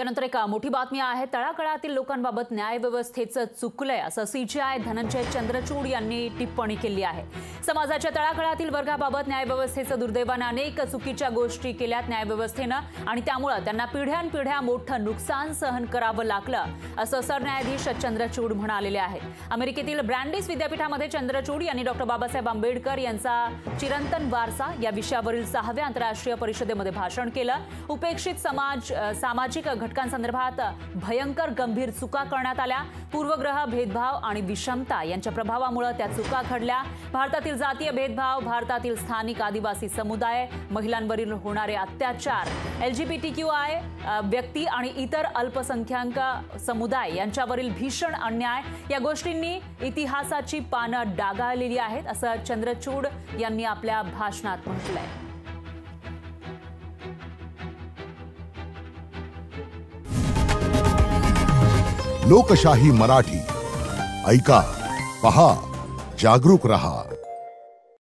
यानंतर एक मोठी बातमी आहे तळाकळातील लोकांबाबत न्यायव्यवस्थेचं चुकलंय असं सीजीआय धनंजय चंद्रचूड यांनी टिप्पणी केली आहे. समाजाच्या तळाखळातील वर्गाबाबत न्यायव्यवस्थेचं दुर्दैवानं अनेक चुकीच्या गोष्टी केल्यात न्यायव्यवस्थेनं आणि त्यामुळं त्यांना पिढ्यानपिढ्या मोठं नुकसान सहन करावं लागलं असं सरन्यायाधीश चंद्रचूड म्हणालेले आहेत. अमेरिकेतील ब्रँडिस विद्यापीठामध्ये चंद्रचूड यांनी डॉक्टर बाबासाहेब आंबेडकर यांचा चिरंतन वारसा या विषयावरील सहाव्या आंतरराष्ट्रीय परिषदेमध्ये भाषण केलं. उपेक्षित समाज सामाजिक घटकांसंदर्भात भयंकर गंभीर चुका करण्यात आल्या. पूर्वग्रह भेदभाव आणि विषमता यांच्या प्रभावामुळे त्या चुका घडल्या. भारतातील जातीय भेदभाव भारतातील स्थानिक आदिवासी समुदाय महिलांवरील होणारे अत्याचार एल क्यू आय व्यक्ती आणि इतर अल्पसंख्याक समुदाय यांच्यावरील भीषण अन्याय या गोष्टींनी इतिहासाची पानं डागाळलेली आहेत असं चंद्रचूड यांनी आपल्या भाषणात म्हटलंय. लोकशाही मराठी. ऐका पहा जागरूक रहा.